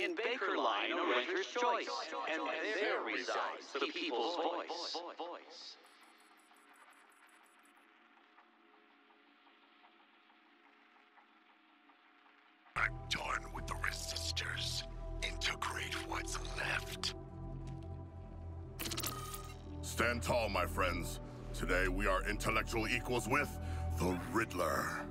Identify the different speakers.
Speaker 1: In Bakerline, a renter's choice, and there resides the people's voice.
Speaker 2: I'm done with the resistors. Integrate what's left.
Speaker 3: Stand tall, my friends. Today we are intellectual equals with the Riddler.